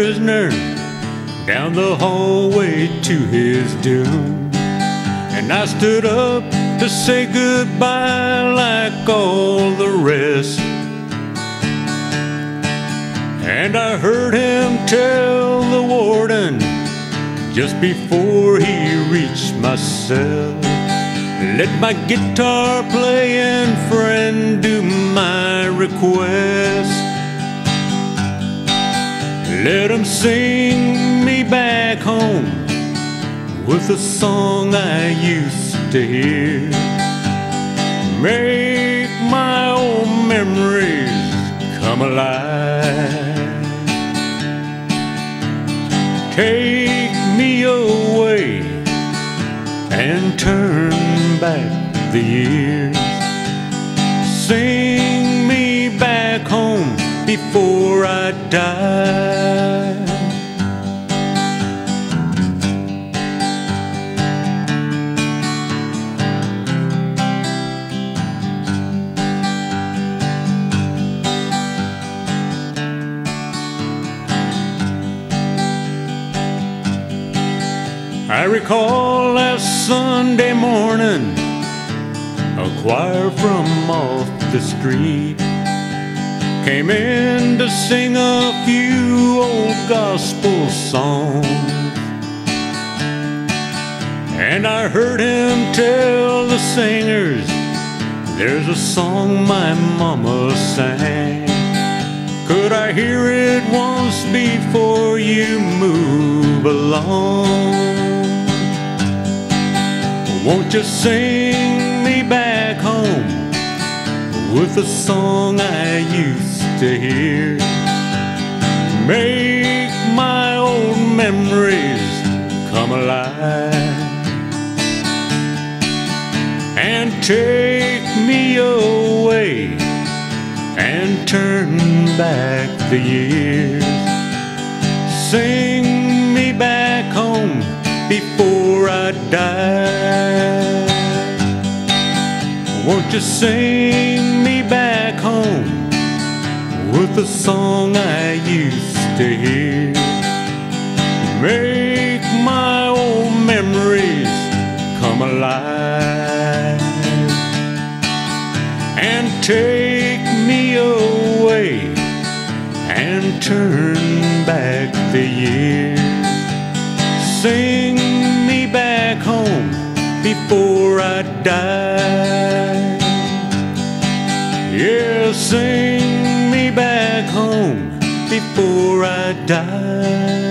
prisoner down the hallway to his doom. And I stood up to say goodbye like all the rest. And I heard him tell the warden just before he reached my cell. Let my guitar playing friend do my request. Him sing me back home with a song I used to hear. Make my old memories come alive. Take me away and turn back the years. Sing me back home before I die. I recall last Sunday morning, a choir from off the street came in to sing a few old gospel songs. And I heard him tell the singers, There's a song my mama sang. Could I hear it once before you move along? Won't you sing me back home with a song I used to hear? Make my old memories come alive and take me away and turn back the years. Sing me back home before I die. Won't you sing me back home with a song I used to hear? Make my old memories come alive and take me away and turn back the years. Sing me back home before I die. Yeah, sing me back home before I die.